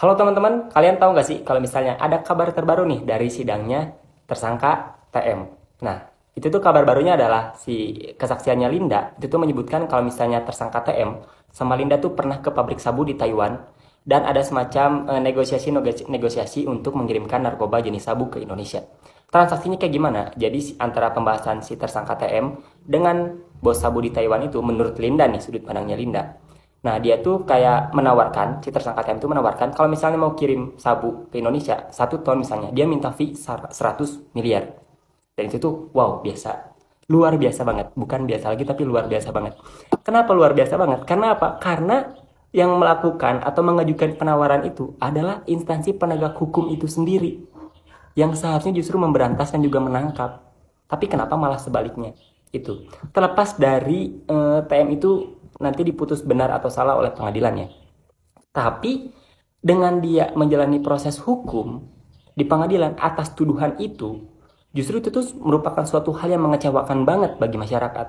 Halo teman-teman, kalian tahu nggak sih kalau misalnya ada kabar terbaru nih dari sidangnya tersangka TM. Nah, itu tuh kabar barunya adalah si kesaksiannya Linda, itu tuh menyebutkan kalau misalnya tersangka TM sama Linda tuh pernah ke pabrik sabu di Taiwan dan ada semacam eh, negosiasi negosiasi untuk mengirimkan narkoba jenis sabu ke Indonesia. Transaksinya kayak gimana? Jadi antara pembahasan si tersangka TM dengan bos sabu di Taiwan itu menurut Linda nih sudut pandangnya Linda Nah, dia tuh kayak menawarkan, si tersangka TM itu menawarkan, kalau misalnya mau kirim sabu ke Indonesia, satu ton misalnya, dia minta fee 100 miliar. Dan itu tuh, wow, biasa. Luar biasa banget. Bukan biasa lagi, tapi luar biasa banget. Kenapa luar biasa banget? Karena apa? Karena yang melakukan atau mengajukan penawaran itu adalah instansi penegak hukum itu sendiri. Yang seharusnya justru memberantas dan juga menangkap. Tapi kenapa malah sebaliknya? Itu. Terlepas dari eh, TM itu nanti diputus benar atau salah oleh pengadilannya. Tapi dengan dia menjalani proses hukum di pengadilan atas tuduhan itu, justru itu tuh merupakan suatu hal yang mengecewakan banget bagi masyarakat.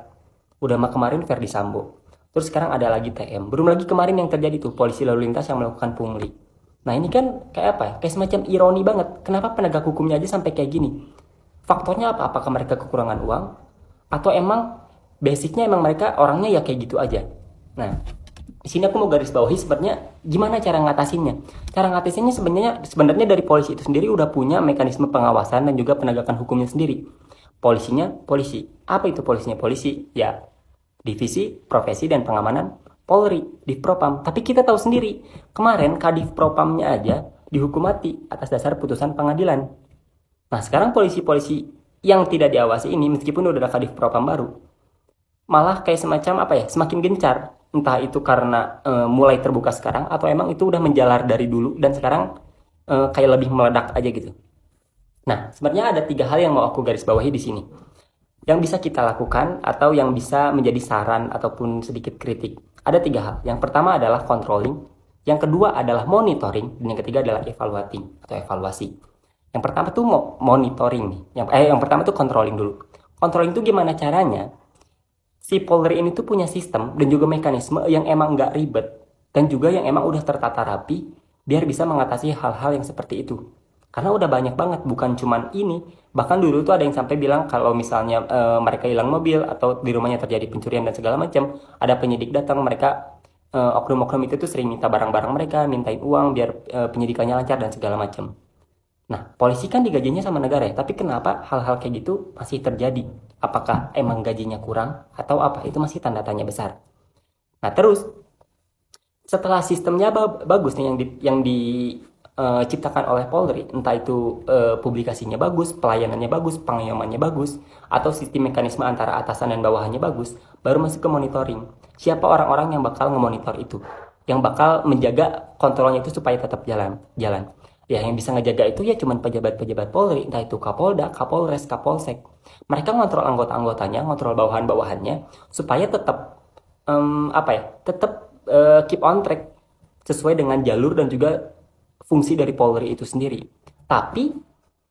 Udah mah kemarin Verdi Sambo, terus sekarang ada lagi TM. Belum lagi kemarin yang terjadi tuh polisi lalu lintas yang melakukan pungli. Nah ini kan kayak apa ya? Kayak semacam ironi banget. Kenapa penegak hukumnya aja sampai kayak gini? Faktornya apa? Apakah mereka kekurangan uang? Atau emang basicnya emang mereka orangnya ya kayak gitu aja? Nah, di sini aku mau garis bawahi sebenarnya gimana cara ngatasinnya. Cara ngatasinnya sebenarnya sebenarnya dari polisi itu sendiri udah punya mekanisme pengawasan dan juga penegakan hukumnya sendiri. Polisinya polisi. Apa itu polisinya? Polisi ya divisi profesi dan pengamanan Polri di Propam. Tapi kita tahu sendiri, kemarin Kadif Propamnya aja dihukum mati atas dasar putusan pengadilan. Nah, sekarang polisi-polisi yang tidak diawasi ini meskipun udah ada Kadif Propam baru, malah kayak semacam apa ya, semakin gencar entah itu karena uh, mulai terbuka sekarang atau emang itu udah menjalar dari dulu dan sekarang uh, kayak lebih meledak aja gitu. Nah, sebenarnya ada tiga hal yang mau aku garis bawahi di sini. Yang bisa kita lakukan atau yang bisa menjadi saran ataupun sedikit kritik. Ada tiga hal. Yang pertama adalah controlling, yang kedua adalah monitoring, dan yang ketiga adalah evaluating atau evaluasi. Yang pertama tuh monitoring nih. Yang eh yang pertama tuh controlling dulu. Controlling itu gimana caranya? Si Polri ini tuh punya sistem dan juga mekanisme yang emang nggak ribet dan juga yang emang udah tertata rapi biar bisa mengatasi hal-hal yang seperti itu. Karena udah banyak banget, bukan cuman ini. Bahkan dulu tuh ada yang sampai bilang kalau misalnya e, mereka hilang mobil atau di rumahnya terjadi pencurian dan segala macam, ada penyidik datang, mereka e, oknum-oknum itu tuh sering minta barang-barang mereka, mintain uang biar e, penyidikannya lancar dan segala macam. Nah, polisi kan digajinya sama negara ya, tapi kenapa hal-hal kayak gitu masih terjadi? Apakah emang gajinya kurang atau apa? Itu masih tanda tanya besar. Nah, terus setelah sistemnya bagus nih yang di, yang diciptakan uh, oleh Polri, entah itu uh, publikasinya bagus, pelayanannya bagus, pengayomannya bagus, atau sistem mekanisme antara atasan dan bawahannya bagus, baru masuk ke monitoring. Siapa orang-orang yang bakal ngemonitor itu? Yang bakal menjaga kontrolnya itu supaya tetap jalan. jalan ya yang bisa ngejaga itu ya cuman pejabat-pejabat Polri entah itu Kapolda, Kapolres, Kapolsek. Mereka ngontrol anggota-anggotanya ngontrol bawahan-bawahannya supaya tetap um, apa ya tetap uh, keep on track sesuai dengan jalur dan juga fungsi dari Polri itu sendiri. Tapi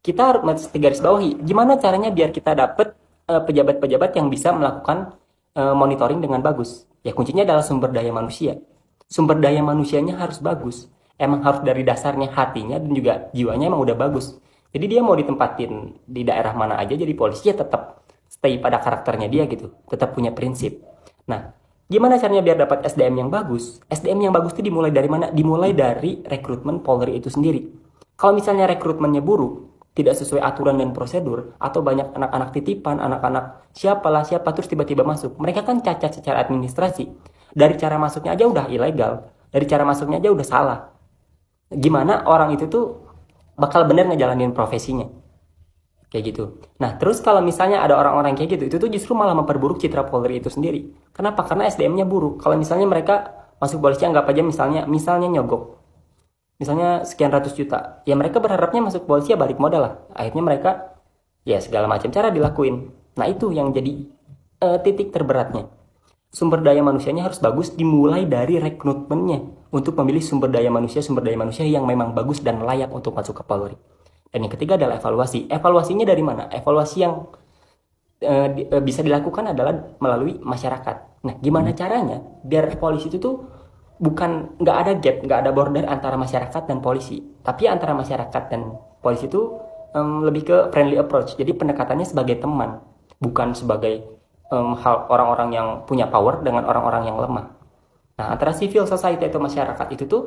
kita harus garis bawahi gimana caranya biar kita dapat uh, pejabat-pejabat yang bisa melakukan uh, monitoring dengan bagus. Ya kuncinya adalah sumber daya manusia. Sumber daya manusianya harus bagus emang harus dari dasarnya hatinya dan juga jiwanya emang udah bagus. Jadi dia mau ditempatin di daerah mana aja jadi polisi ya tetap stay pada karakternya dia gitu, tetap punya prinsip. Nah, gimana caranya biar dapat SDM yang bagus? SDM yang bagus itu dimulai dari mana? Dimulai dari rekrutmen Polri itu sendiri. Kalau misalnya rekrutmennya buruk, tidak sesuai aturan dan prosedur, atau banyak anak-anak titipan, anak-anak siapalah siapa terus tiba-tiba masuk, mereka kan cacat secara administrasi. Dari cara masuknya aja udah ilegal, dari cara masuknya aja udah salah gimana orang itu tuh bakal bener ngejalanin profesinya kayak gitu. Nah terus kalau misalnya ada orang-orang kayak gitu, itu tuh justru malah memperburuk citra Polri itu sendiri. Kenapa? Karena SDM-nya buruk. Kalau misalnya mereka masuk polisi anggap aja misalnya misalnya nyogok, misalnya sekian ratus juta, ya mereka berharapnya masuk polisi ya balik modal lah. Akhirnya mereka ya segala macam cara dilakuin. Nah itu yang jadi uh, titik terberatnya sumber daya manusianya harus bagus dimulai dari rekrutmennya untuk memilih sumber daya manusia sumber daya manusia yang memang bagus dan layak untuk masuk ke Polri. Dan yang ketiga adalah evaluasi. Evaluasinya dari mana? Evaluasi yang e, di, e, bisa dilakukan adalah melalui masyarakat. Nah, gimana caranya biar polisi itu tuh bukan nggak ada gap, nggak ada border antara masyarakat dan polisi. Tapi antara masyarakat dan polisi itu um, lebih ke friendly approach. Jadi pendekatannya sebagai teman, bukan sebagai um, hal orang-orang yang punya power dengan orang-orang yang lemah. Nah, antara civil society atau masyarakat itu tuh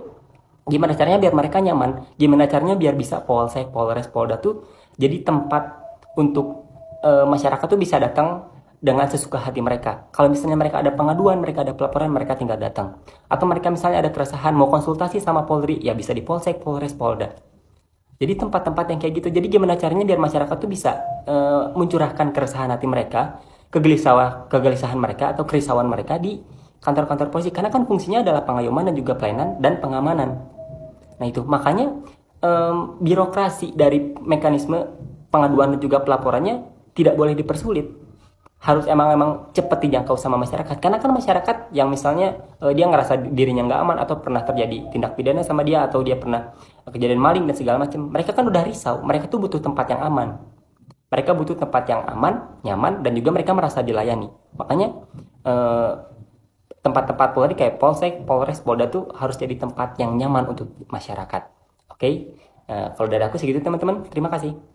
gimana caranya biar mereka nyaman, gimana caranya biar bisa polsek, polres, polda tuh jadi tempat untuk uh, masyarakat tuh bisa datang dengan sesuka hati mereka. Kalau misalnya mereka ada pengaduan, mereka ada pelaporan, mereka tinggal datang. Atau mereka misalnya ada keresahan mau konsultasi sama Polri, ya bisa di Polsek, Polres, Polda. Jadi tempat-tempat yang kayak gitu. Jadi gimana caranya biar masyarakat tuh bisa uh, mencurahkan keresahan hati mereka, kegelisahan, kegelisahan mereka atau kerisauan mereka di kantor-kantor polisi. Karena kan fungsinya adalah pengayoman dan juga pelayanan dan pengamanan. Nah itu. Makanya um, birokrasi dari mekanisme pengaduan dan juga pelaporannya tidak boleh dipersulit. Harus emang emang cepat dijangkau sama masyarakat. Karena kan masyarakat yang misalnya uh, dia ngerasa dirinya nggak aman atau pernah terjadi tindak pidana sama dia atau dia pernah kejadian maling dan segala macam mereka kan udah risau. Mereka tuh butuh tempat yang aman mereka butuh tempat yang aman nyaman dan juga mereka merasa dilayani. Makanya uh, tempat-tempat polri kayak polsek polres polda tuh harus jadi tempat yang nyaman untuk masyarakat. Oke? Okay? uh, kalau dari aku segitu teman-teman. Terima kasih